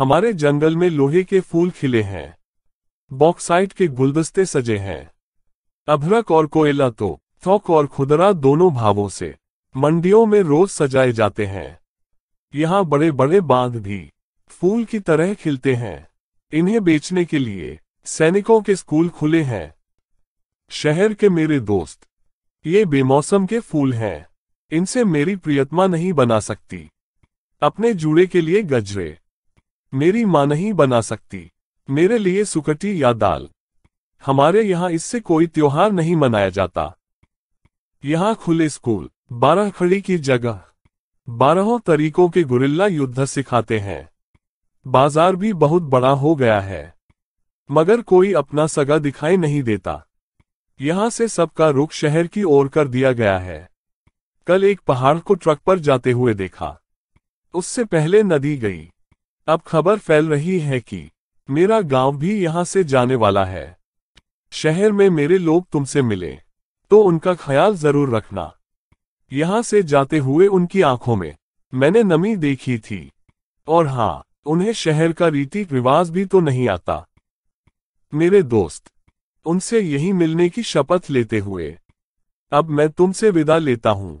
हमारे जंगल में लोहे के फूल खिले हैं। बॉक्साइट के गुलदस्ते सजे हैं। अभरक और कोयला तो थोक और खुदरा दोनों भावों से, मंडियों में रोज सजाए जाते हैं। यहाँ बड़े बड़े बाँध भी, फूल की तरह खिलते हैं। इन्हें बेचने के लिए, सैनिकों के स्कूल खुले हैं। शहर के मेरे दोस्त, ये बेमौसम के फूल हैं। इनसे मेरी प्रियतमा नहीं बना सकती। अपने जूड़े के लिए गजरे मेरी माँ नहीं बना सकती। मेरे लिए सुकटी या दाल। हमारे यहाँ इससे कोई त्योहार नहीं मनाया जाता। यहाँ खुले स्कूल। बारह खड़ी की जगह। बारहों तरीकों के गुरिल्ला युद्ध सिखाते हैं। बाज़ार भी बहुत बड़ा हो गया है। मगर कोई अपना सगा दिखाई नहीं देता। यहाँ से सबका रुख शहर की ओर कर दिया गया है। कल एक पहाड़ को ट्रक पर जाते हुए देखा। उससे पहले नदी गई। अब खबर फैल रही है कि मेरा गाँव भी यहाँ से जाने वाला है। शहर में मेरे लोग तुमसे मिले तो उनका ख्याल ज़रूर रखना। यहाँ से जाते हुए उनकी आँखों में मैंने नमी देखी थी। और हाँ, उन्हें शहर का रीति रिवाज भी तो नहीं आता। मेरे दोस्त, उनसे यही मिलने की शपथ लेते हुए, अब मैं तुमसे विदा लेता हूँ।